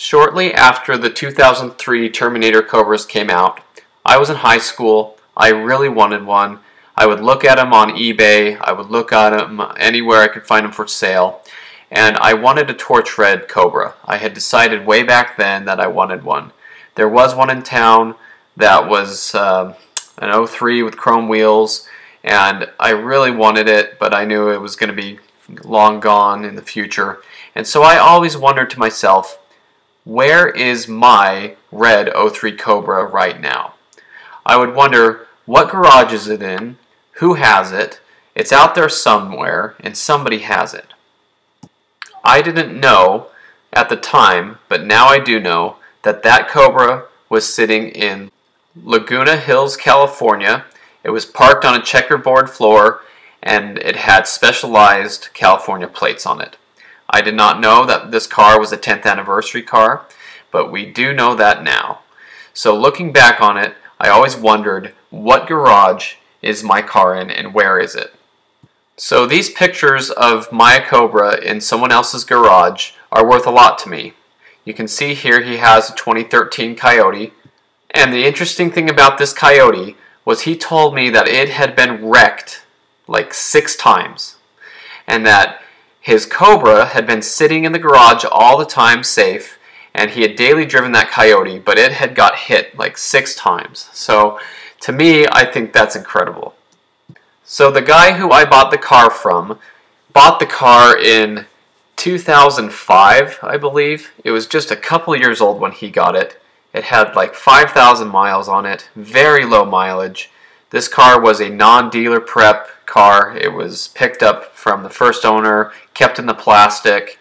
Shortly after the 2003 Terminator Cobras came out, I was in high school. I really wanted one. I would look at them on eBay. I would look at them anywhere I could find them for sale. And I wanted a torch red Cobra. I had decided way back then that I wanted one. There was one in town that was uh, an 03 with chrome wheels and I really wanted it but I knew it was going to be long gone in the future. And so I always wondered to myself, where is my red 03 Cobra right now? I would wonder what garage is it in, who has it, it's out there somewhere, and somebody has it. I didn't know at the time, but now I do know, that that Cobra was sitting in Laguna Hills, California. It was parked on a checkerboard floor, and it had specialized California plates on it. I did not know that this car was a 10th anniversary car, but we do know that now. So looking back on it, I always wondered what garage is my car in and where is it? So these pictures of Maya Cobra in someone else's garage are worth a lot to me. You can see here he has a 2013 Coyote. And the interesting thing about this Coyote was he told me that it had been wrecked like six times. And that his Cobra had been sitting in the garage all the time safe, and he had daily driven that Coyote, but it had got hit like six times. So to me, I think that's incredible. So the guy who I bought the car from bought the car in 2005, I believe. It was just a couple years old when he got it. It had like 5,000 miles on it, very low mileage. This car was a non-dealer prep car. It was picked up from the first owner, kept in the plastic,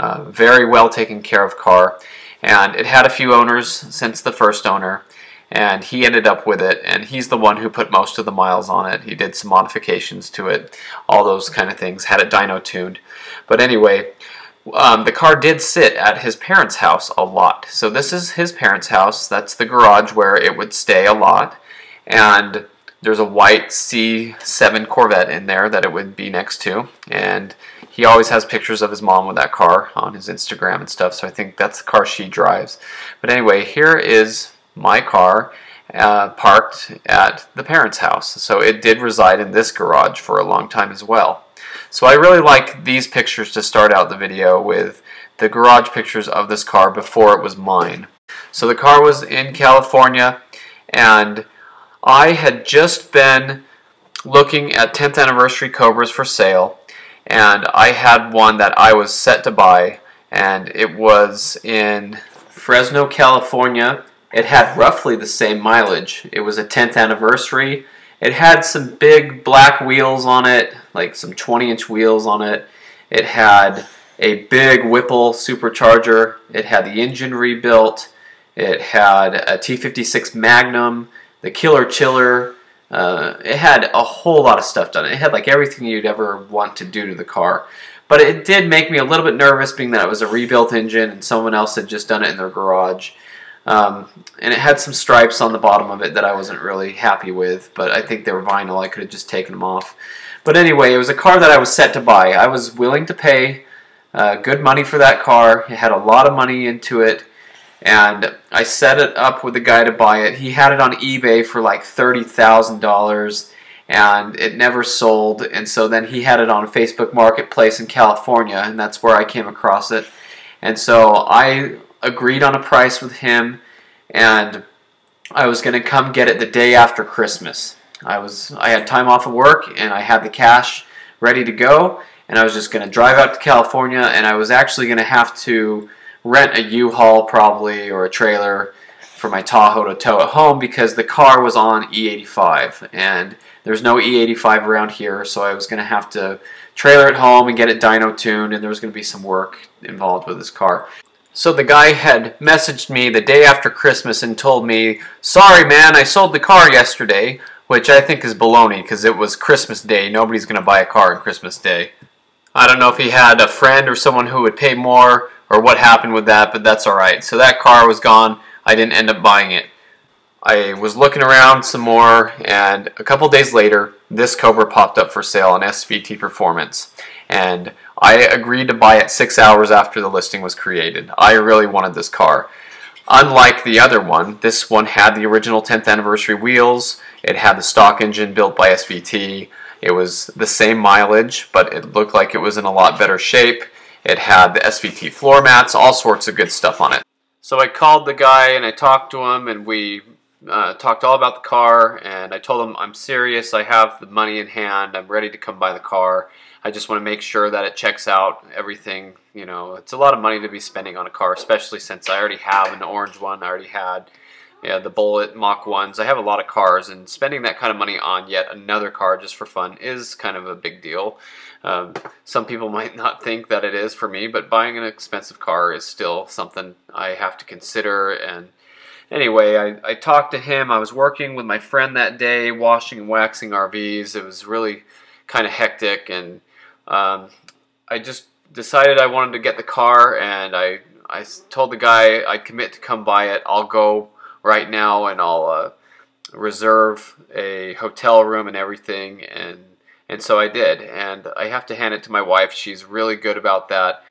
uh, very well taken care of car. And it had a few owners since the first owner, and he ended up with it, and he's the one who put most of the miles on it. He did some modifications to it, all those kind of things, had it dyno tuned. But anyway, um, the car did sit at his parents' house a lot. So this is his parents' house. That's the garage where it would stay a lot. And there's a white C7 Corvette in there that it would be next to. And he always has pictures of his mom with that car on his Instagram and stuff. So I think that's the car she drives. But anyway, here is my car uh, parked at the parents' house. So it did reside in this garage for a long time as well. So I really like these pictures to start out the video with the garage pictures of this car before it was mine. So the car was in California and I had just been looking at 10th anniversary Cobras for sale and I had one that I was set to buy and it was in Fresno, California. It had roughly the same mileage. It was a 10th anniversary. It had some big black wheels on it, like some 20 inch wheels on it. It had a big Whipple supercharger. It had the engine rebuilt. It had a T56 Magnum, the Killer Chiller. Uh, it had a whole lot of stuff done. It had like everything you'd ever want to do to the car. But it did make me a little bit nervous being that it was a rebuilt engine and someone else had just done it in their garage. Um, and it had some stripes on the bottom of it that I wasn't really happy with, but I think they were vinyl. I could have just taken them off. But anyway, it was a car that I was set to buy. I was willing to pay uh, good money for that car. It had a lot of money into it, and I set it up with the guy to buy it. He had it on eBay for like $30,000 and it never sold. And so then he had it on Facebook Marketplace in California, and that's where I came across it. And so I agreed on a price with him, and I was going to come get it the day after Christmas. I was I had time off of work, and I had the cash ready to go, and I was just going to drive out to California, and I was actually going to have to rent a U-Haul probably or a trailer for my Tahoe to tow at home because the car was on E85 and there's no E85 around here so I was going to have to trailer it home and get it dyno tuned and there was going to be some work involved with this car. So the guy had messaged me the day after Christmas and told me, sorry man, I sold the car yesterday, which I think is baloney because it was Christmas Day. Nobody's going to buy a car on Christmas Day. I don't know if he had a friend or someone who would pay more or what happened with that, but that's alright. So that car was gone. I didn't end up buying it. I was looking around some more, and a couple days later, this Cobra popped up for sale on SVT Performance. And I agreed to buy it six hours after the listing was created. I really wanted this car. Unlike the other one, this one had the original 10th anniversary wheels. It had the stock engine built by SVT. It was the same mileage, but it looked like it was in a lot better shape. It had the SVT floor mats, all sorts of good stuff on it. So I called the guy and I talked to him and we uh, talked all about the car and I told him I'm serious, I have the money in hand, I'm ready to come buy the car. I just want to make sure that it checks out everything. You know, it's a lot of money to be spending on a car, especially since I already have an orange one. I already had yeah, the Bullet Mach 1s. I have a lot of cars, and spending that kind of money on yet another car just for fun is kind of a big deal. Um, some people might not think that it is for me, but buying an expensive car is still something I have to consider. And anyway, I, I talked to him. I was working with my friend that day, washing and waxing RVs. It was really kind of hectic, and um, I just decided I wanted to get the car, and I I told the guy I'd commit to come buy it. I'll go right now, and I'll uh, reserve a hotel room and everything, and and so I did. And I have to hand it to my wife. She's really good about that.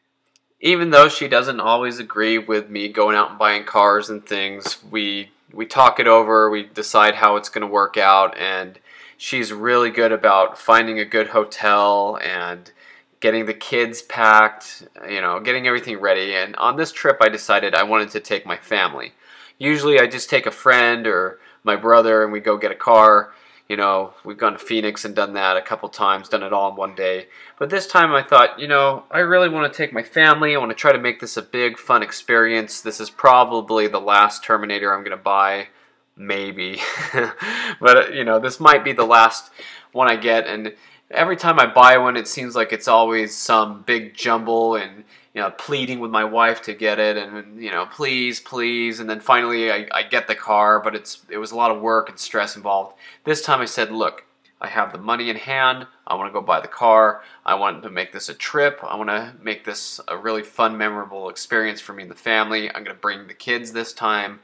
Even though she doesn't always agree with me going out and buying cars and things, we we talk it over. We decide how it's going to work out, and she's really good about finding a good hotel and getting the kids packed, you know, getting everything ready. And on this trip, I decided I wanted to take my family. Usually, I just take a friend or my brother and we go get a car. You know, we've gone to Phoenix and done that a couple times, done it all in one day. But this time I thought, you know, I really want to take my family. I want to try to make this a big, fun experience. This is probably the last Terminator I'm going to buy maybe. but, you know, this might be the last one I get. And every time I buy one, it seems like it's always some big jumble and, you know, pleading with my wife to get it and, you know, please, please. And then finally I, I get the car, but it's it was a lot of work and stress involved. This time I said, look, I have the money in hand. I want to go buy the car. I want to make this a trip. I want to make this a really fun, memorable experience for me and the family. I'm going to bring the kids this time.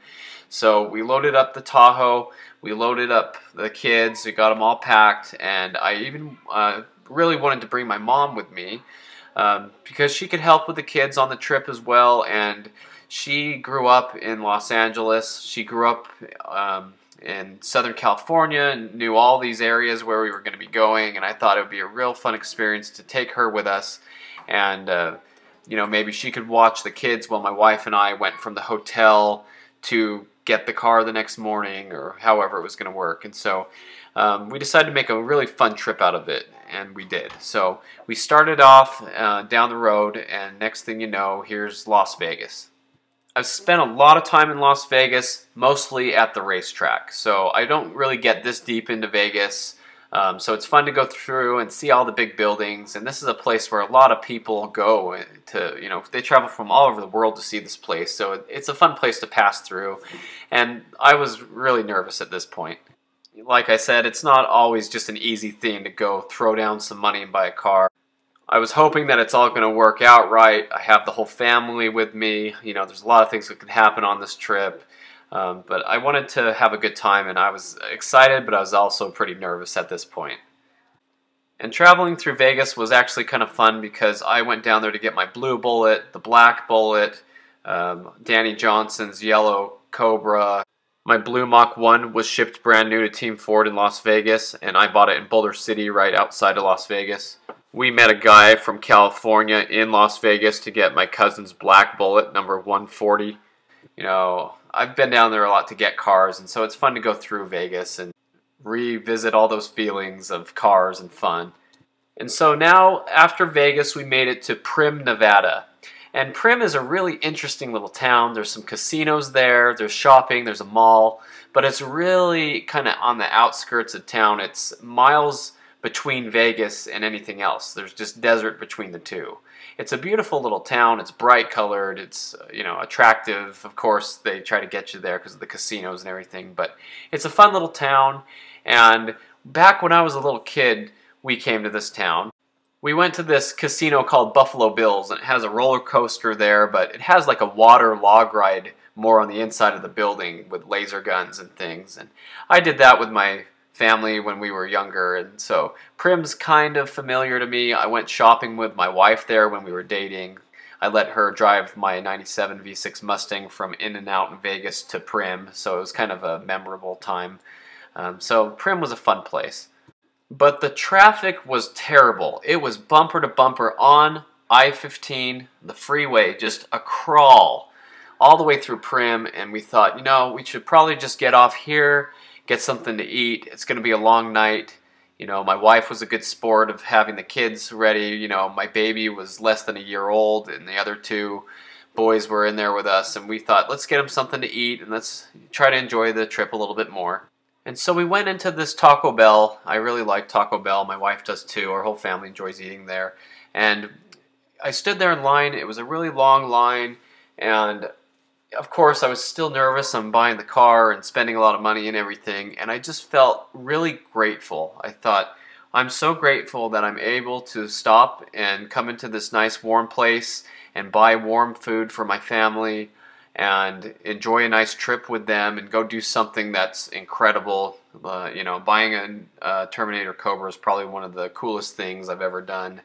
So we loaded up the Tahoe, we loaded up the kids, we got them all packed, and I even uh, really wanted to bring my mom with me um, because she could help with the kids on the trip as well. And she grew up in Los Angeles. She grew up um, in Southern California and knew all these areas where we were going to be going. And I thought it would be a real fun experience to take her with us and. Uh, you know, maybe she could watch the kids while my wife and I went from the hotel to get the car the next morning or however it was going to work. And so um, we decided to make a really fun trip out of it, and we did. So we started off uh, down the road, and next thing you know, here's Las Vegas. I've spent a lot of time in Las Vegas, mostly at the racetrack. So I don't really get this deep into Vegas. Um, so it's fun to go through and see all the big buildings, and this is a place where a lot of people go to, you know, they travel from all over the world to see this place. So it's a fun place to pass through, and I was really nervous at this point. Like I said, it's not always just an easy thing to go throw down some money and buy a car. I was hoping that it's all going to work out right. I have the whole family with me. You know, there's a lot of things that can happen on this trip. Um, but I wanted to have a good time and I was excited, but I was also pretty nervous at this point. And traveling through Vegas was actually kind of fun because I went down there to get my blue bullet, the black bullet, um, Danny Johnson's yellow Cobra. My blue Mach 1 was shipped brand new to Team Ford in Las Vegas, and I bought it in Boulder City right outside of Las Vegas. We met a guy from California in Las Vegas to get my cousin's black bullet, number 140. You know, I've been down there a lot to get cars, and so it's fun to go through Vegas and revisit all those feelings of cars and fun. And so now, after Vegas, we made it to Primm, Nevada. And Primm is a really interesting little town. There's some casinos there, there's shopping, there's a mall, but it's really kind of on the outskirts of town. It's miles between Vegas and anything else. There's just desert between the two. It's a beautiful little town. It's bright colored. It's uh, you know attractive. Of course, they try to get you there because of the casinos and everything. But it's a fun little town. And back when I was a little kid, we came to this town. we went to this casino called Buffalo Bills, and it has a roller coaster there, but it has like a water log ride more on the inside of the building with laser guns and things. And I did that with my family when we were younger, and so Primm's kind of familiar to me. I went shopping with my wife there when we were dating. I let her drive my 97 V6 Mustang from In-N-Out in Vegas to Primm, so it was kind of a memorable time. Um, so Primm was a fun place. But the traffic was terrible. It was bumper to bumper on I-15, the freeway, just a crawl all the way through Primm, And we thought, you know, we should probably just get off here, get something to eat. It's going to be a long night. You know, my wife was a good sport of having the kids ready. You know, my baby was less than a year old, and the other two boys were in there with us. And we thought, let's get them something to eat and let's try to enjoy the trip a little bit more. And so we went into this Taco Bell. I really like Taco Bell. My wife does too. Our whole family enjoys eating there. And I stood there in line. It was a really long line. And of course, I was still nervous. I'm buying the car and spending a lot of money and everything. And I just felt really grateful. I thought, I'm so grateful that I'm able to stop and come into this nice warm place and buy warm food for my family and enjoy a nice trip with them and go do something that's incredible. Uh, you know, buying a, Terminator Cobra is probably one of the coolest things I've ever done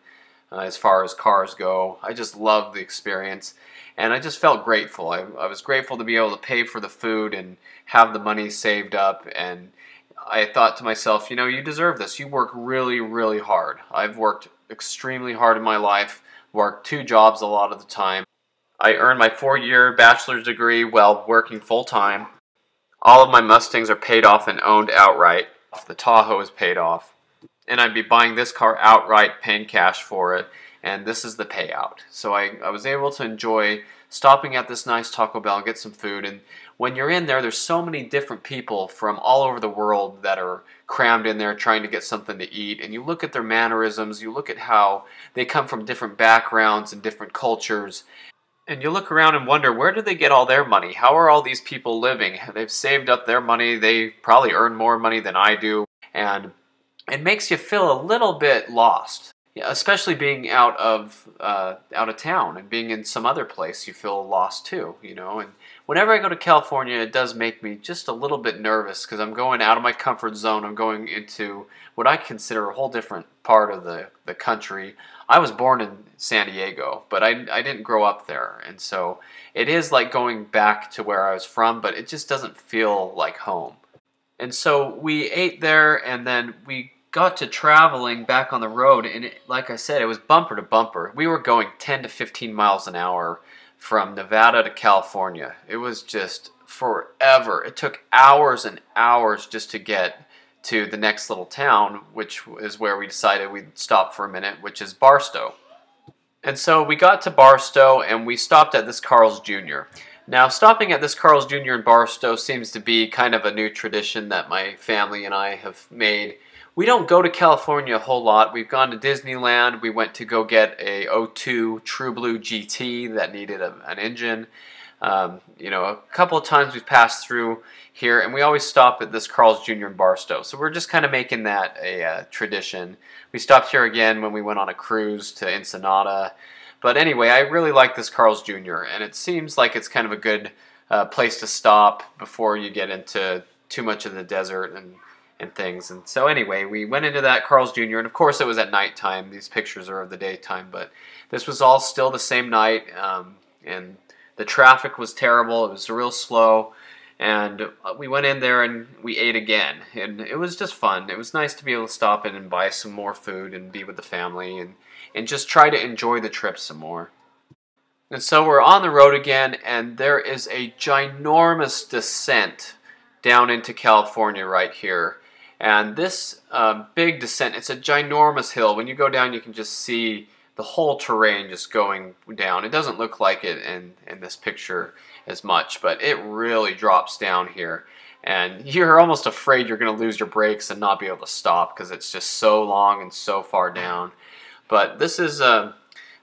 uh, as far as cars go. I just love the experience and I just felt grateful. I, I was grateful to be able to pay for the food and have the money saved up and I thought to myself, you know, you deserve this. You work really, really hard. I've worked extremely hard in my life, worked two jobs a lot of the time. I earned my four-year bachelor's degree while working full-time. All of my Mustangs are paid off and owned outright. The Tahoe is paid off. And I'd be buying this car outright, paying cash for it, and this is the payout. So I, I was able to enjoy stopping at this nice Taco Bell get some food. And when you're in there, there's so many different people from all over the world that are crammed in there trying to get something to eat. And you look at their mannerisms, you look at how they come from different backgrounds and different cultures, and you look around and wonder where do they get all their money? How are all these people living? They've saved up their money. They probably earn more money than I do. And it makes you feel a little bit lost. Especially being out of uh, out of town and being in some other place, you feel lost too, you know. And whenever I go to California, it does make me just a little bit nervous because I'm going out of my comfort zone. I'm going into what I consider a whole different part of the, the country. I was born in San Diego, but I, I didn't grow up there. And so it is like going back to where I was from, but it just doesn't feel like home. And so we ate there and then we got to traveling back on the road. And it, like I said, it was bumper to bumper. We were going 10 to 15 miles an hour from Nevada to California. It was just forever. It took hours and hours just to get to the next little town, which is where we decided we'd stop for a minute, which is Barstow. And so we got to Barstow and we stopped at this Carl's Jr. Now, stopping at this Carl's Jr. in Barstow seems to be kind of a new tradition that my family and I have made. We don't go to California a whole lot. We've gone to Disneyland. We went to go get a 02 True Blue GT that needed a, an engine. Um, you know, a couple of times we've passed through here, and we always stop at this Carl's Jr. in Barstow. So we're just kind of making that a uh, tradition. We stopped here again when we went on a cruise to Ensenada. But anyway, I really like this Carl's Jr., and it seems like it's kind of a good uh, place to stop before you get into too much of the desert and, and things. And so anyway, we went into that Carl's Jr., and of course it was at nighttime. These pictures are of the daytime, but this was all still the same night, um, and the traffic was terrible. It was real slow. And we went in there and we ate again. And it was just fun. It was nice to be able to stop in and buy some more food and be with the family and, and just try to enjoy the trip some more. And so we're on the road again, and there is a ginormous descent down into California right here. And this uh, big descent, it's a ginormous hill. When you go down, you can just see the whole terrain just going down. It doesn't look like it in, in this picture as much, but it really drops down here. And you're almost afraid you're going to lose your brakes and not be able to stop because it's just so long and so far down. But this is a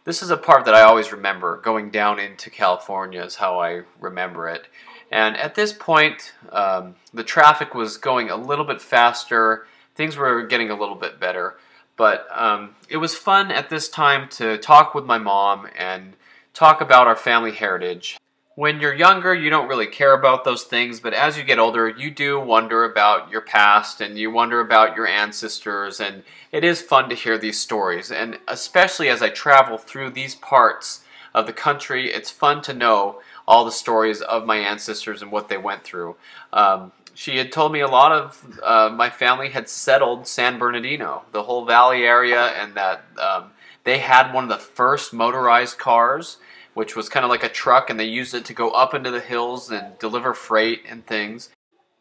this is a part that I always remember. Going down into California is how I remember it. And at this point, um, the traffic was going a little bit faster. Things were getting a little bit better. But um, it was fun at this time to talk with my mom and talk about our family heritage. When you're younger, you don't really care about those things, but as you get older, you do wonder about your past and you wonder about your ancestors, and it is fun to hear these stories. And especially as I travel through these parts of the country, it's fun to know all the stories of my ancestors and what they went through. Um, she had told me a lot of uh, my family had settled San Bernardino, the whole valley area, and that um, they had one of the first motorized cars, which was kind of like a truck, and they used it to go up into the hills and deliver freight and things.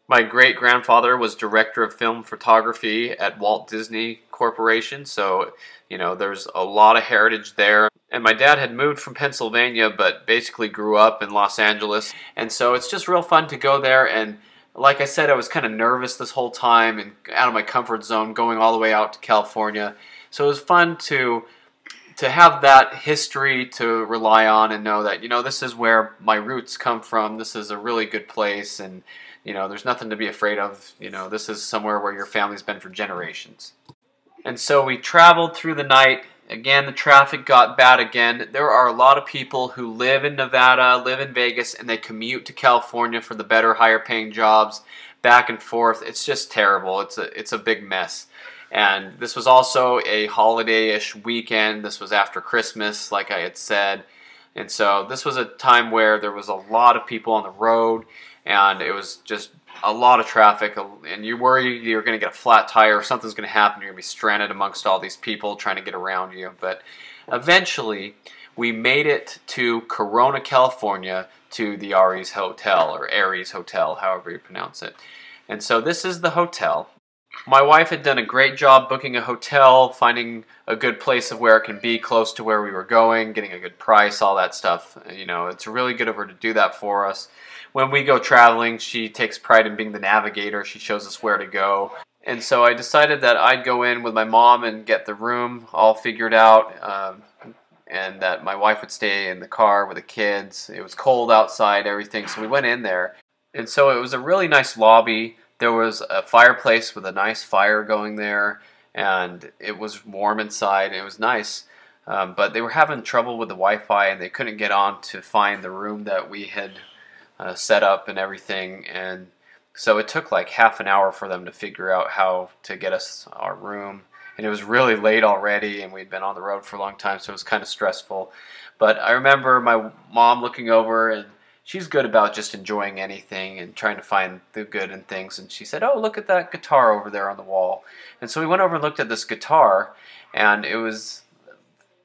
My great grandfather was director of film photography at Walt Disney Corporation, so you know there's a lot of heritage there. And my dad had moved from Pennsylvania, but basically grew up in Los Angeles, and so it's just real fun to go there and like I said, I was kind of nervous this whole time and out of my comfort zone, going all the way out to California. So it was fun to to have that history to rely on and know that you know this is where my roots come from. This is a really good place, and you know there's nothing to be afraid of. You know this is somewhere where your family's been for generations. And so we traveled through the night Again, the traffic got bad again. There are a lot of people who live in Nevada, live in Vegas, and they commute to California for the better, higher paying jobs, back and forth. It's just terrible. It's a, it's a big mess. And this was also a holiday-ish weekend. This was after Christmas, like I had said. And so this was a time where there was a lot of people on the road, and it was just a lot of traffic, and you worry you're going to get a flat tire or something's going to happen. You're going to be stranded amongst all these people trying to get around you. But eventually, we made it to Corona, California, to the Aries Hotel or Aries Hotel, however you pronounce it. And so this is the hotel. My wife had done a great job booking a hotel, finding a good place of where it can be close to where we were going, getting a good price, all that stuff. You know, it's really good of her to do that for us when we go traveling, she takes pride in being the navigator. She shows us where to go. And so I decided that I'd go in with my mom and get the room all figured out, um, and that my wife would stay in the car with the kids. It was cold outside, everything, so we went in there. And so it was a really nice lobby. There was a fireplace with a nice fire going there, and it was warm inside. It was nice. Um, but they were having trouble with the Wi-Fi, and they couldn't get on to find the room that we had uh, set up and everything. And so it took like half an hour for them to figure out how to get us our room. And it was really late already, and we'd been on the road for a long time, so it was kind of stressful. But I remember my mom looking over, and she's good about just enjoying anything and trying to find the good in things. And she said, "Oh, look at that guitar over there on the wall." And so we went over and looked at this guitar, and it was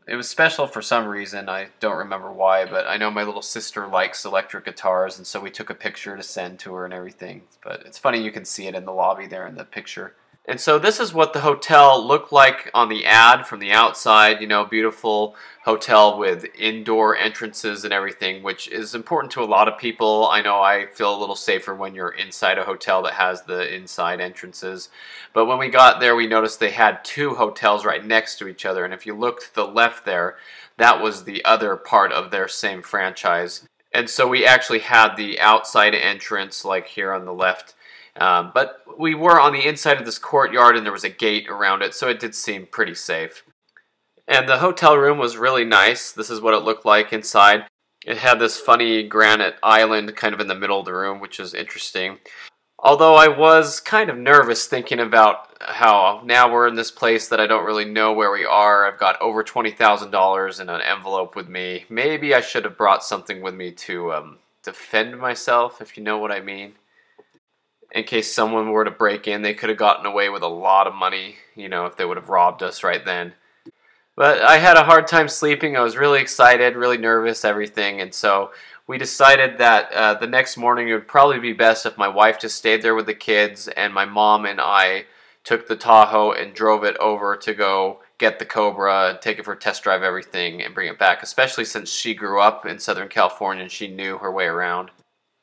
it was special for some reason. I don't remember why, but I know my little sister likes electric guitars, and so we took a picture to send to her and everything. But it's funny you can see it in the lobby there in the picture. And so this is what the hotel looked like on the ad from the outside, you know, beautiful hotel with indoor entrances and everything, which is important to a lot of people. I know I feel a little safer when you're inside a hotel that has the inside entrances. But when we got there, we noticed they had two hotels right next to each other. And if you look to the left there, that was the other part of their same franchise. And so we actually had the outside entrance, like here on the left, um, but we were on the inside of this courtyard and there was a gate around it, so it did seem pretty safe. And the hotel room was really nice. This is what it looked like inside. It had this funny granite island kind of in the middle of the room, which was interesting. Although I was kind of nervous thinking about how now we're in this place that I don't really know where we are. I've got over $20,000 in an envelope with me. Maybe I should have brought something with me to um, defend myself, if you know what I mean in case someone were to break in, they could have gotten away with a lot of money, you know, if they would have robbed us right then. But I had a hard time sleeping. I was really excited, really nervous, everything. And so we decided that uh, the next morning it would probably be best if my wife just stayed there with the kids and my mom and I took the Tahoe and drove it over to go get the Cobra, take it for a test drive, everything, and bring it back, especially since she grew up in Southern California and she knew her way around.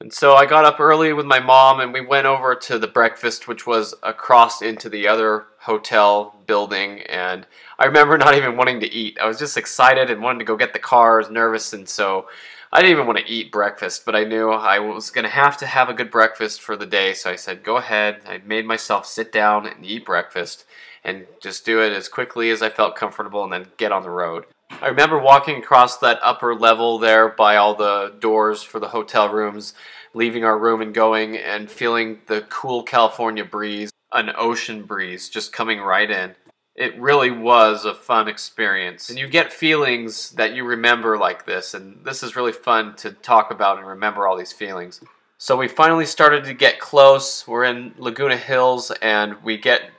And so I got up early with my mom and we went over to the breakfast, which was across into the other hotel building. And I remember not even wanting to eat. I was just excited and wanted to go get the car. I was nervous. And so I didn't even want to eat breakfast, but I knew I was going to have to have a good breakfast for the day. So I said, go ahead. I made myself sit down and eat breakfast. and just do it as quickly as I felt comfortable and then get on the road. I remember walking across that upper level there by all the doors for the hotel rooms, leaving our room and going and feeling the cool California breeze, an ocean breeze just coming right in. It really was a fun experience. And you get feelings that you remember like this, and this is really fun to talk about and remember all these feelings. So we finally started to get close. We're in Laguna Hills, and we get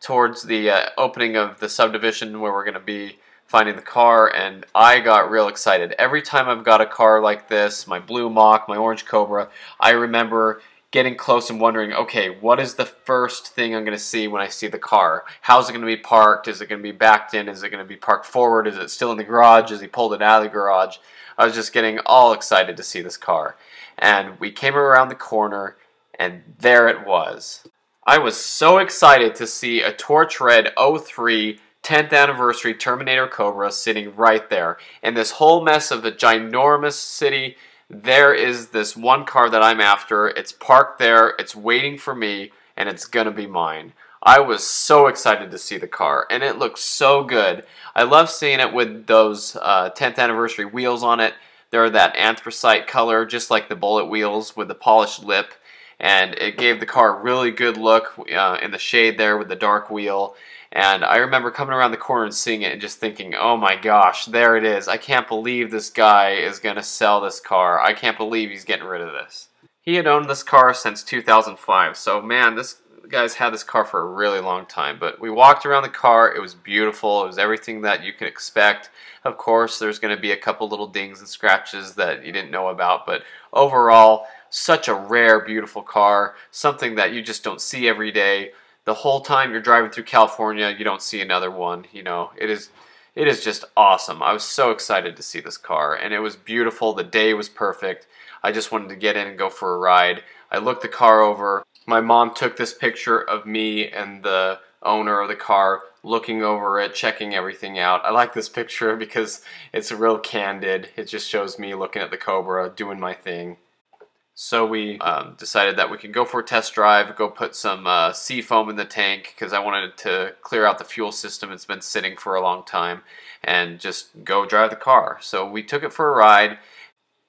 towards the uh, opening of the subdivision where we're going to be finding the car and I got real excited. Every time I've got a car like this, my blue Mach, my orange Cobra, I remember getting close and wondering, okay, what is the first thing I'm going to see when I see the car? How's it going to be parked? Is it going to be backed in? Is it going to be parked forward? Is it still in the garage? Is he pulled it out of the garage? I was just getting all excited to see this car. And we came around the corner and there it was. I was so excited to see a Torch Red 03 10th anniversary Terminator Cobra sitting right there. And this whole mess of the ginormous city, there is this one car that I'm after. It's parked there, it's waiting for me, and it's gonna be mine. I was so excited to see the car, and it looks so good. I love seeing it with those uh, 10th anniversary wheels on it. They're that anthracite color, just like the bullet wheels with the polished lip and it gave the car a really good look uh, in the shade there with the dark wheel. And I remember coming around the corner and seeing it and just thinking, oh my gosh, there it is. I can't believe this guy is going to sell this car. I can't believe he's getting rid of this. He had owned this car since 2005, so man, this guy's had this car for a really long time. But we walked around the car, it was beautiful, it was everything that you could expect. Of course, there's going to be a couple little dings and scratches that you didn't know about, but overall, such a rare, beautiful car, something that you just don't see every day. The whole time you're driving through California, you don't see another one. You know, it is it is just awesome. I was so excited to see this car, and it was beautiful. The day was perfect. I just wanted to get in and go for a ride. I looked the car over. My mom took this picture of me and the owner of the car looking over it, checking everything out. I like this picture because it's real candid. It just shows me looking at the Cobra, doing my thing. So we um, decided that we could go for a test drive, go put some uh, seafoam in the tank because I wanted to clear out the fuel system. It's been sitting for a long time and just go drive the car. So we took it for a ride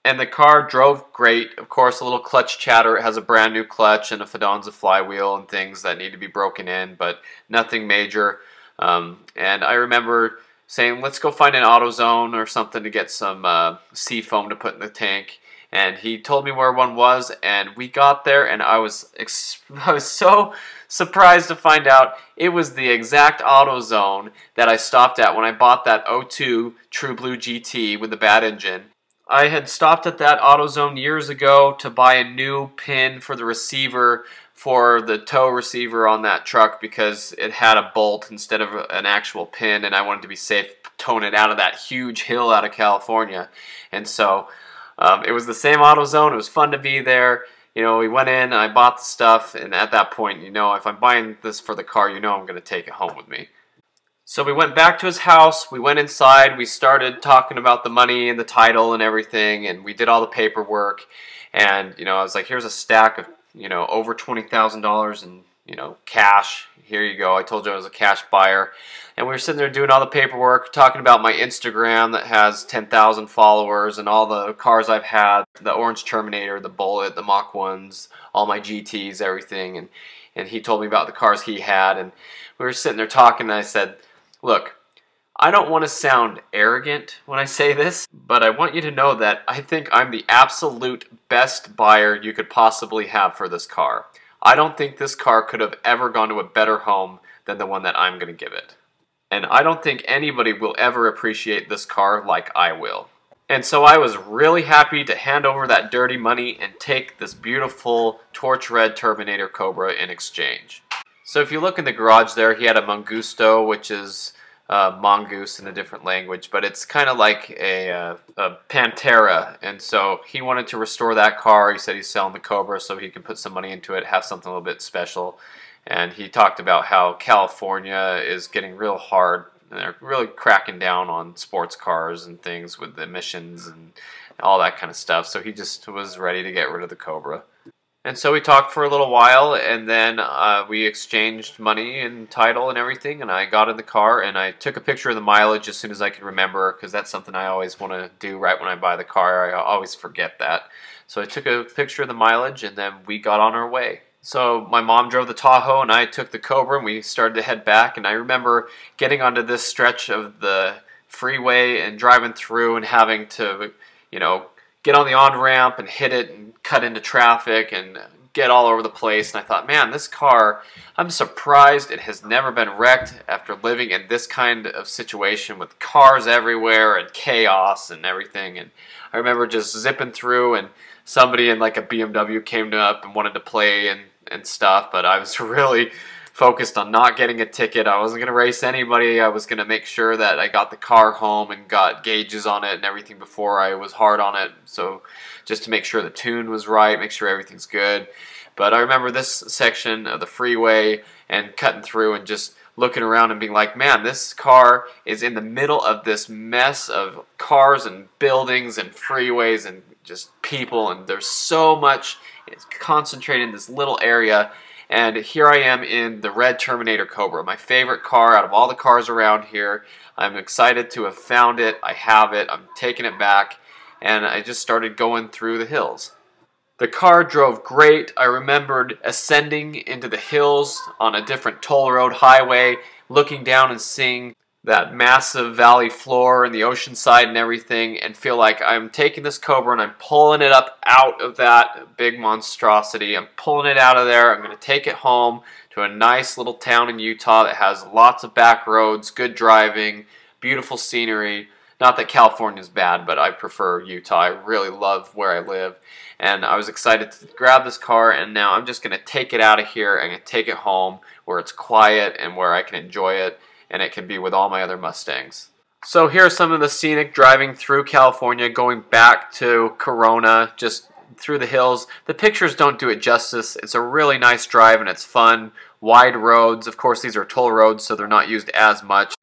and the car drove great. Of course, a little clutch chatter. It has a brand new clutch and a Fidanza flywheel and things that need to be broken in, but nothing major. Um, and I remember saying, let's go find an AutoZone or something to get some uh, seafoam to put in the tank and he told me where one was and we got there and I was I was so surprised to find out it was the exact AutoZone that I stopped at when I bought that 02 True Blue GT with the bad engine. I had stopped at that AutoZone years ago to buy a new pin for the receiver for the tow receiver on that truck because it had a bolt instead of an actual pin and I wanted to be safe towing it out of that huge hill out of California. And so um, it was the same AutoZone. It was fun to be there. You know, we went in, I bought the stuff, and at that point, you know, if I'm buying this for the car, you know I'm going to take it home with me. So we went back to his house, we went inside, we started talking about the money and the title and everything, and we did all the paperwork. And, you know, I was like, here's a stack of, you know, over $20,000 in, you know, cash here you go. I told you I was a cash buyer. And we were sitting there doing all the paperwork, talking about my Instagram that has 10,000 followers and all the cars I've had, the Orange Terminator, the Bullet, the Mach 1s, all my GTs, everything. And, and he told me about the cars he had. And we were sitting there talking and I said, look, I don't want to sound arrogant when I say this, but I want you to know that I think I'm the absolute best buyer you could possibly have for this car. I don't think this car could have ever gone to a better home than the one that I'm going to give it. And I don't think anybody will ever appreciate this car like I will. And so I was really happy to hand over that dirty money and take this beautiful torch red Terminator Cobra in exchange. So if you look in the garage there, he had a Mangusto, which is uh, mongoose in a different language, but it's kind of like a, uh, a, Pantera. And so he wanted to restore that car. He said he's selling the Cobra so he can put some money into it, have something a little bit special. And he talked about how California is getting real hard. And they're really cracking down on sports cars and things with the emissions and all that kind of stuff. So he just was ready to get rid of the Cobra. And so we talked for a little while, and then uh, we exchanged money and title and everything. And I got in the car and I took a picture of the mileage as soon as I could remember, because that's something I always want to do right when I buy the car. I always forget that. So I took a picture of the mileage, and then we got on our way. So my mom drove the Tahoe, and I took the Cobra, and we started to head back. And I remember getting onto this stretch of the freeway and driving through and having to, you know, get on the on ramp and hit it and cut into traffic and get all over the place. And I thought, man, this car, I'm surprised it has never been wrecked after living in this kind of situation with cars everywhere and chaos and everything. And I remember just zipping through and somebody in like a BMW came up and wanted to play and, and stuff, but I was really focused on not getting a ticket. I wasn't going to race anybody. I was going to make sure that I got the car home and got gauges on it and everything before I was hard on it. So just to make sure the tune was right, make sure everything's good. But I remember this section of the freeway and cutting through and just looking around and being like, man, this car is in the middle of this mess of cars and buildings and freeways and just people and there's so much it's concentrated in this little area and here I am in the red Terminator Cobra, my favorite car out of all the cars around here. I'm excited to have found it. I have it. I'm taking it back. And I just started going through the hills. The car drove great. I remembered ascending into the hills on a different toll road highway, looking down and seeing that massive valley floor and the ocean side and everything and feel like I'm taking this Cobra and I'm pulling it up out of that big monstrosity. I'm pulling it out of there. I'm going to take it home to a nice little town in Utah that has lots of back roads, good driving, beautiful scenery. Not that California is bad, but I prefer Utah. I really love where I live. And I was excited to grab this car, and now I'm just going to take it out of here. I'm going to take it home where it's quiet and where I can enjoy it and it can be with all my other Mustangs. So here's some of the scenic driving through California, going back to Corona, just through the hills. The pictures don't do it justice. It's a really nice drive and it's fun. Wide roads. Of course, these are toll roads, so they're not used as much.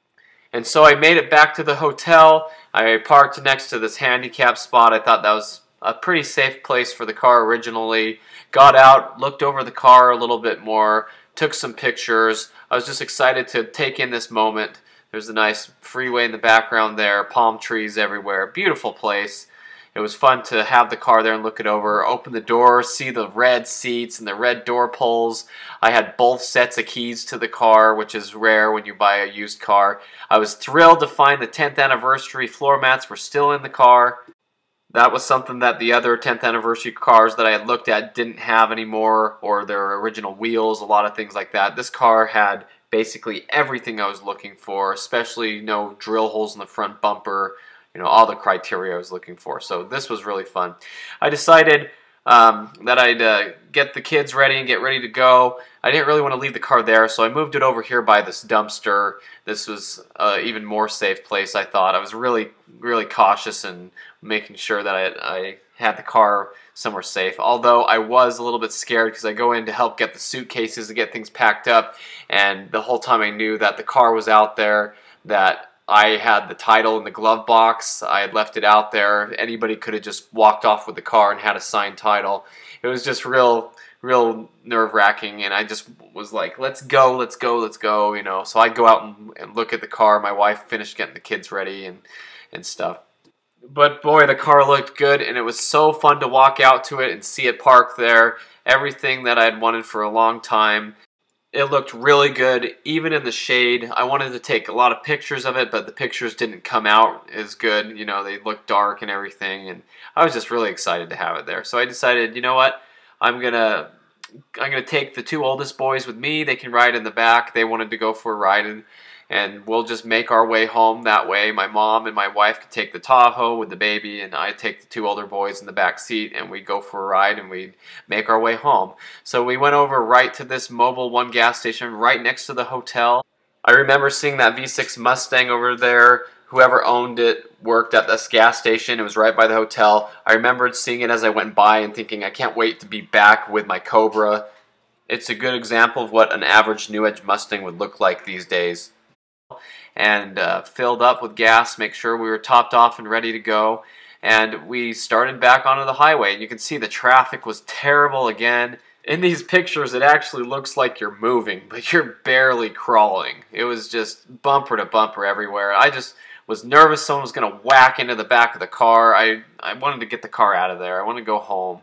And so I made it back to the hotel. I parked next to this handicap spot. I thought that was a pretty safe place for the car originally. Got out, looked over the car a little bit more, took some pictures. I was just excited to take in this moment. There's a nice freeway in the background there, palm trees everywhere, beautiful place. It was fun to have the car there and look it over, open the door, see the red seats and the red door pulls. I had both sets of keys to the car, which is rare when you buy a used car. I was thrilled to find the 10th anniversary floor mats were still in the car. That was something that the other 10th anniversary cars that I had looked at didn't have anymore, or their original wheels, a lot of things like that. This car had basically everything I was looking for, especially you know drill holes in the front bumper, you know all the criteria I was looking for. So this was really fun. I decided um, that I'd uh, get the kids ready and get ready to go. I didn't really want to leave the car there, so I moved it over here by this dumpster. This was uh, even more safe place, I thought. I was really, really cautious and making sure that I, I had the car somewhere safe. Although I was a little bit scared because I go in to help get the suitcases to get things packed up, and the whole time I knew that the car was out there, that I had the title in the glove box. I had left it out there. Anybody could have just walked off with the car and had a signed title. It was just real, real nerve wracking, and I just was like, "Let's go, let's go, let's go," you know. So I'd go out and, and look at the car. My wife finished getting the kids ready and and stuff but boy, the car looked good, and it was so fun to walk out to it and see it parked there. Everything that I had wanted for a long time. It looked really good, even in the shade. I wanted to take a lot of pictures of it, but the pictures didn't come out as good. You know, they looked dark and everything, and I was just really excited to have it there. So I decided, you know what, I'm gonna I'm gonna take the two oldest boys with me. They can ride in the back. They wanted to go for a ride, and and we'll just make our way home that way. My mom and my wife could take the Tahoe with the baby, and I take the two older boys in the back seat, and we go for a ride, and we make our way home. So we went over right to this Mobil One gas station right next to the hotel. I remember seeing that V6 Mustang over there. Whoever owned it worked at this gas station. It was right by the hotel. I remembered seeing it as I went by and thinking, I can't wait to be back with my Cobra. It's a good example of what an average New Edge Mustang would look like these days and uh, filled up with gas, make sure we were topped off and ready to go. and we started back onto the highway. And you can see the traffic was terrible again. In these pictures, it actually looks like you're moving, but you're barely crawling. It was just bumper to bumper everywhere. I just was nervous someone was going to whack into the back of the car. I, I wanted to get the car out of there. I wanted to go home.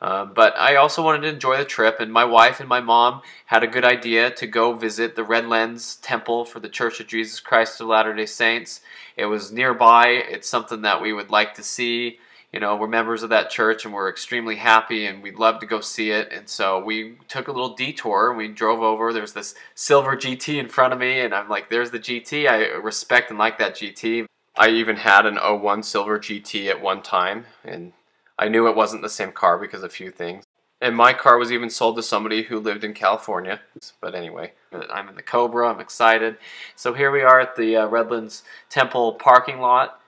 Uh, but I also wanted to enjoy the trip, and my wife and my mom had a good idea to go visit the Redlands Temple for the Church of Jesus Christ of Latter day Saints. It was nearby, it's something that we would like to see. You know, we're members of that church and we're extremely happy and we'd love to go see it. And so we took a little detour and we drove over. There's this silver GT in front of me, and I'm like, there's the GT. I respect and like that GT. I even had an 01 silver GT at one time, and I knew it wasn't the same car because of a few things. And my car was even sold to somebody who lived in California. But anyway, I'm in the Cobra. I'm excited. So here we are at the uh, Redlands Temple parking lot.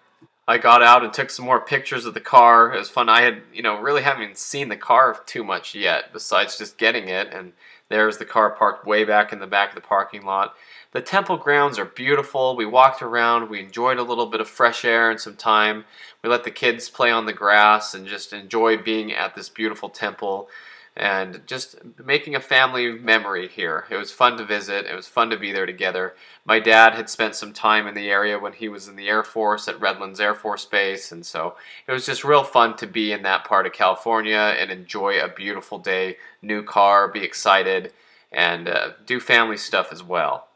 I got out and took some more pictures of the car. It was fun. I had, you know, really haven't seen the car too much yet, besides just getting it. And there's the car parked way back in the back of the parking lot. The temple grounds are beautiful. We walked around. We enjoyed a little bit of fresh air and some time. We let the kids play on the grass and just enjoy being at this beautiful temple and just making a family memory here. It was fun to visit. It was fun to be there together. My dad had spent some time in the area when he was in the Air Force at Redlands Air Force Base, and so it was just real fun to be in that part of California and enjoy a beautiful day, new car, be excited, and uh, do family stuff as well.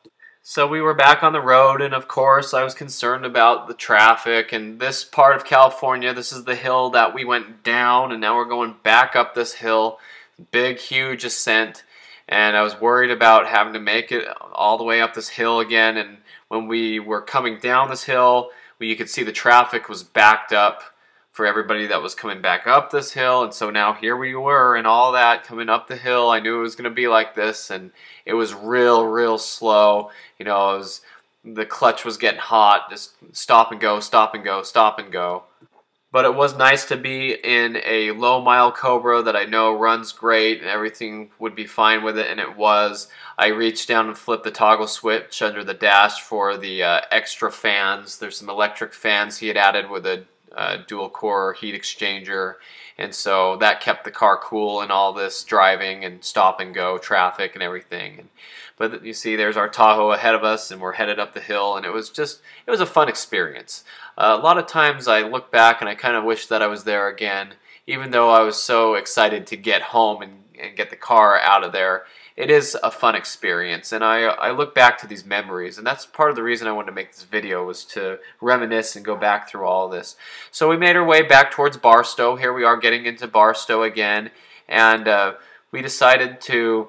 So we were back on the road, and of course, I was concerned about the traffic. And this part of California, this is the hill that we went down, and now we're going back up this hill big, huge ascent, and I was worried about having to make it all the way up this hill again. And when we were coming down this hill, you could see the traffic was backed up for everybody that was coming back up this hill. And so now here we were and all that coming up the hill. I knew it was going to be like this, and it was real, real slow. You know, it was the clutch was getting hot, just stop and go, stop and go, stop and go. But it was nice to be in a low mile Cobra that I know runs great and everything would be fine with it, and it was. I reached down and flipped the toggle switch under the dash for the uh, extra fans. There's some electric fans he had added with a uh, dual core heat exchanger, and so that kept the car cool in all this driving and stop and go traffic and everything. And, but you see, there's our Tahoe ahead of us, and we're headed up the hill, and it was just it was a fun experience. Uh, a lot of times I look back and I kind of wish that I was there again, even though I was so excited to get home and, and get the car out of there. It is a fun experience, and I, I look back to these memories, and that's part of the reason I wanted to make this video was to reminisce and go back through all this. So we made our way back towards Barstow. Here we are getting into Barstow again, and uh, we decided to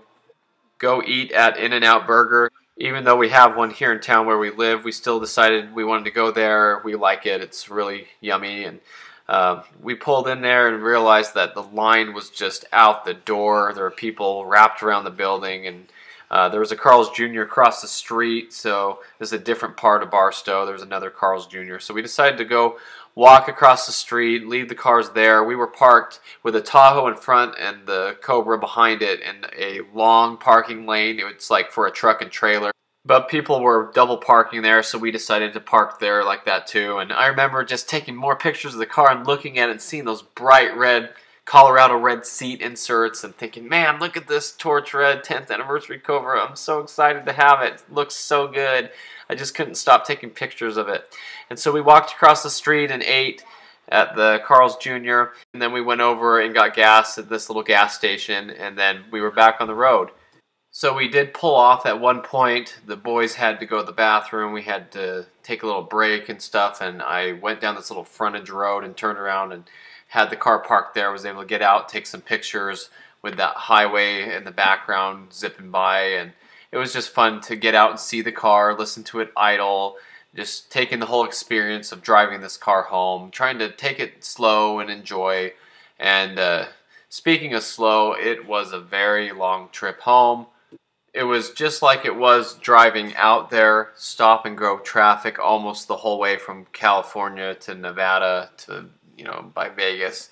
go eat at In-N-Out Burger even though we have one here in town where we live, we still decided we wanted to go there. We like it. It's really yummy. And uh, we pulled in there and realized that the line was just out the door. There were people wrapped around the building. And uh, there was a Carl's Jr. across the street. So this is a different part of Barstow. There's another Carl's Jr. So we decided to go walk across the street, leave the cars there. We were parked with a Tahoe in front and the Cobra behind it in a long parking lane. It was like for a truck and trailer. But people were double parking there, so we decided to park there like that too. And I remember just taking more pictures of the car and looking at it and seeing those bright red Colorado red seat inserts and thinking, man, look at this torch red 10th anniversary Cobra. I'm so excited to have it. It looks so good. I just couldn't stop taking pictures of it. And so we walked across the street and ate at the Carl's Jr. And then we went over and got gas at this little gas station. And then we were back on the road. So we did pull off at one point. The boys had to go to the bathroom. We had to take a little break and stuff. And I went down this little frontage road and turned around and had the car parked there. Was able to get out, take some pictures with that highway in the background zipping by. And it was just fun to get out and see the car, listen to it idle, just taking the whole experience of driving this car home, trying to take it slow and enjoy. And uh, speaking of slow, it was a very long trip home. It was just like it was driving out there, stop and go traffic almost the whole way from California to Nevada to, you know, by Vegas.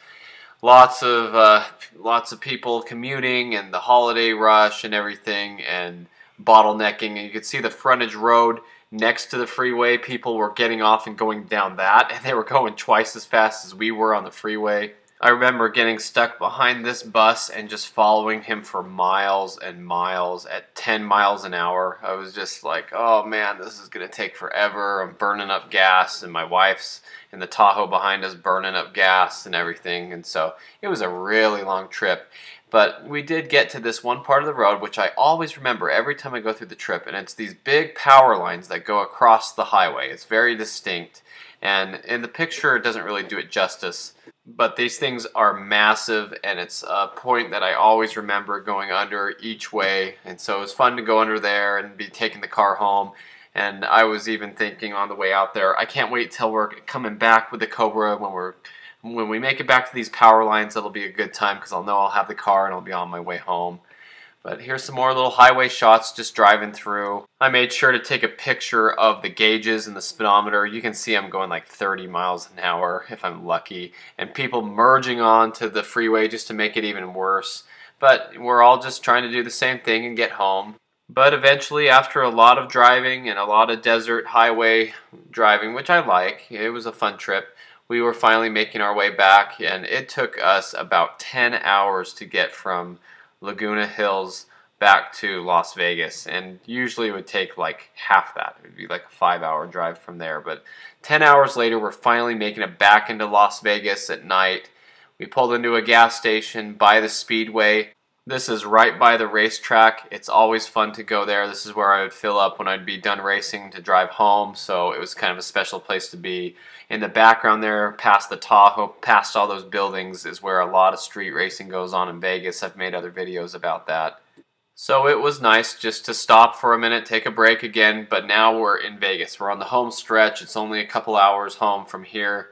Lots of uh, lots of people commuting and the holiday rush and everything and bottlenecking. And you could see the frontage road next to the freeway, people were getting off and going down that, and they were going twice as fast as we were on the freeway. I remember getting stuck behind this bus and just following him for miles and miles at 10 miles an hour. I was just like, oh man, this is going to take forever. I'm burning up gas, and my wife's in the Tahoe behind us burning up gas and everything. And so it was a really long trip. But we did get to this one part of the road, which I always remember every time I go through the trip, and it's these big power lines that go across the highway. It's very distinct, and in the picture, it doesn't really do it justice. But these things are massive, and it's a point that I always remember going under each way. And so it was fun to go under there and be taking the car home. And I was even thinking on the way out there, I can't wait till we're coming back with the Cobra when we're when we make it back to these power lines, that'll be a good time because I'll know I'll have the car and I'll be on my way home. But here's some more little highway shots just driving through. I made sure to take a picture of the gauges and the speedometer. You can see I'm going like 30 miles an hour if I'm lucky. And people merging onto the freeway just to make it even worse. But we're all just trying to do the same thing and get home. But eventually, after a lot of driving and a lot of desert highway driving, which I like, it was a fun trip, we were finally making our way back, and it took us about 10 hours to get from Laguna Hills back to Las Vegas. And usually it would take like half that. It would be like a five hour drive from there. But 10 hours later, we're finally making it back into Las Vegas at night. We pulled into a gas station by the Speedway. This is right by the racetrack. It's always fun to go there. This is where I would fill up when I'd be done racing to drive home, so it was kind of a special place to be. In the background there, past the Tahoe, past all those buildings, is where a lot of street racing goes on in Vegas. I've made other videos about that. So it was nice just to stop for a minute, take a break again, but now we're in Vegas. We're on the home stretch. It's only a couple hours home from here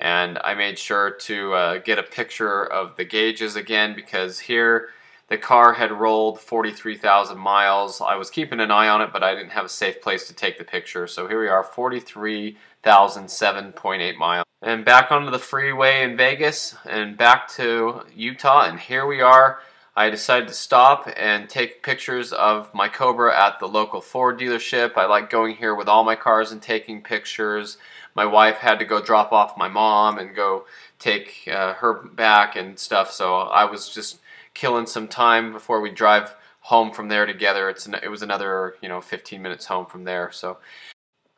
and I made sure to uh, get a picture of the gauges again because here the car had rolled 43,000 miles. I was keeping an eye on it, but I didn't have a safe place to take the picture. So here we are, 43,007.8 miles. And back onto the freeway in Vegas and back to Utah. And here we are. I decided to stop and take pictures of my Cobra at the local Ford dealership. I like going here with all my cars and taking pictures. My wife had to go drop off my mom and go take uh, her back and stuff, so I was just killing some time before we drive home from there together. It's an, it was another you know 15 minutes home from there. So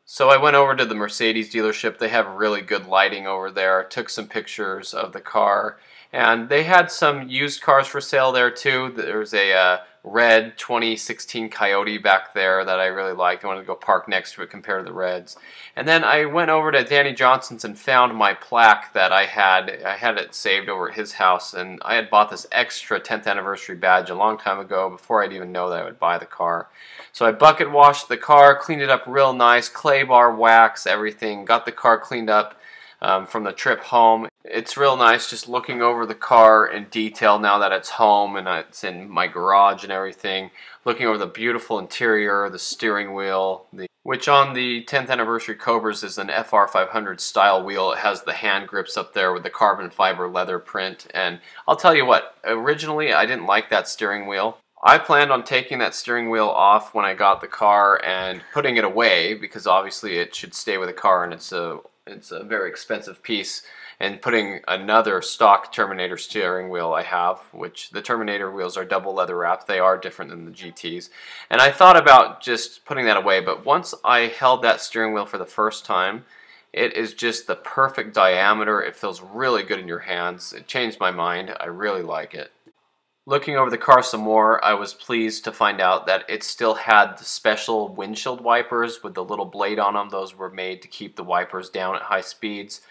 so I went over to the Mercedes dealership. They have really good lighting over there. I Took some pictures of the car and they had some used cars for sale there too. There's a uh, red 2016 Coyote back there that I really liked. I wanted to go park next to it, compare to the reds. And then I went over to Danny Johnson's and found my plaque that I had. I had it saved over at his house, and I had bought this extra 10th anniversary badge a long time ago before I'd even know that I would buy the car. So I bucket washed the car, cleaned it up real nice, clay bar wax, everything, got the car cleaned up um, from the trip home. It's real nice just looking over the car in detail now that it's home and it's in my garage and everything. Looking over the beautiful interior, the steering wheel, the, which on the 10th anniversary Cobras is an FR500 style wheel. It has the hand grips up there with the carbon fiber leather print. And I'll tell you what, originally I didn't like that steering wheel. I planned on taking that steering wheel off when I got the car and putting it away because obviously it should stay with the car and it's a it's a very expensive piece and putting another stock Terminator steering wheel I have, which the Terminator wheels are double leather wrapped. They are different than the GTs. And I thought about just putting that away, but once I held that steering wheel for the first time, it is just the perfect diameter. It feels really good in your hands. It changed my mind. I really like it. Looking over the car some more, I was pleased to find out that it still had the special windshield wipers with the little blade on them. Those were made to keep the wipers down at high speeds.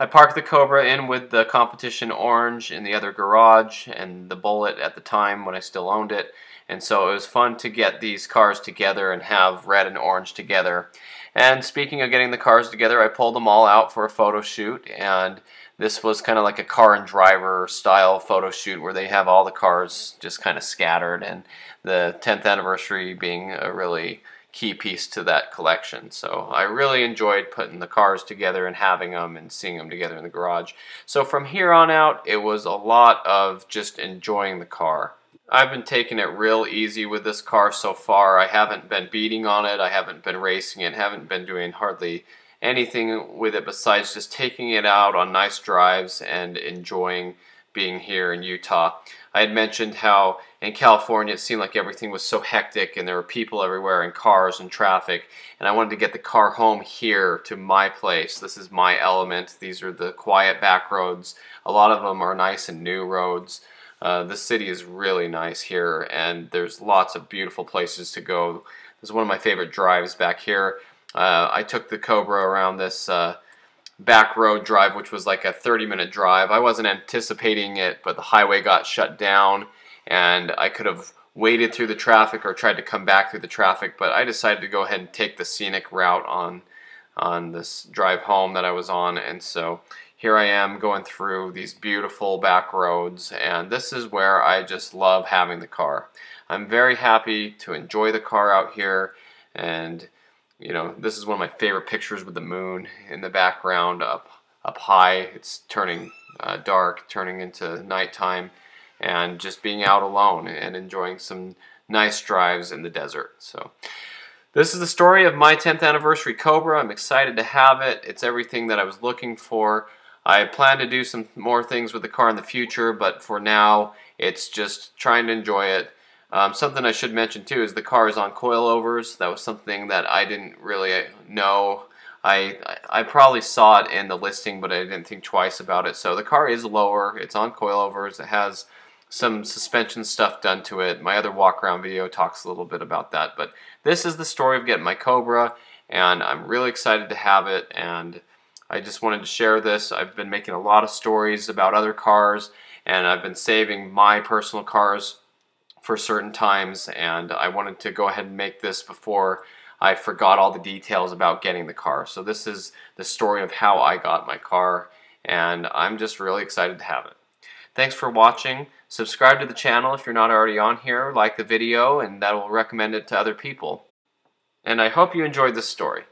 I parked the Cobra in with the competition orange in the other garage and the Bullitt at the time when I still owned it. And so it was fun to get these cars together and have red and orange together. And speaking of getting the cars together, I pulled them all out for a photo shoot and this was kind of like a car and driver style photo shoot where they have all the cars just kind of scattered and the 10th anniversary being a really key piece to that collection. So I really enjoyed putting the cars together and having them and seeing them together in the garage. So from here on out, it was a lot of just enjoying the car. I've been taking it real easy with this car so far. I haven't been beating on it, I haven't been racing it, haven't been doing hardly anything with it besides just taking it out on nice drives and enjoying being here in Utah. I had mentioned how in California it seemed like everything was so hectic and there were people everywhere and cars and traffic and I wanted to get the car home here to my place. This is my element. These are the quiet back roads. A lot of them are nice and new roads. Uh, the city is really nice here and there's lots of beautiful places to go. This is one of my favorite drives back here. Uh, I took the Cobra around this uh, back road drive, which was like a 30 minute drive. I wasn't anticipating it, but the highway got shut down and I could have waited through the traffic or tried to come back through the traffic, but I decided to go ahead and take the scenic route on on this drive home that I was on and so here I am going through these beautiful back roads and this is where I just love having the car. I'm very happy to enjoy the car out here and you know, this is one of my favorite pictures with the moon in the background up up high. It's turning uh, dark, turning into nighttime, and just being out alone and enjoying some nice drives in the desert. So this is the story of my 10th anniversary Cobra. I'm excited to have it. It's everything that I was looking for. I plan to do some more things with the car in the future, but for now, it's just trying to enjoy it um, something I should mention too is the car is on coilovers. That was something that I didn't really know. I I probably saw it in the listing, but I didn't think twice about it. So the car is lower. It's on coilovers. It has some suspension stuff done to it. My other walk around video talks a little bit about that. But this is the story of getting my Cobra, and I'm really excited to have it. And I just wanted to share this. I've been making a lot of stories about other cars, and I've been saving my personal cars for certain times and I wanted to go ahead and make this before I forgot all the details about getting the car. So this is the story of how I got my car and I'm just really excited to have it. Thanks for watching. Subscribe to the channel if you're not already on here. Like the video and that will recommend it to other people. And I hope you enjoyed this story.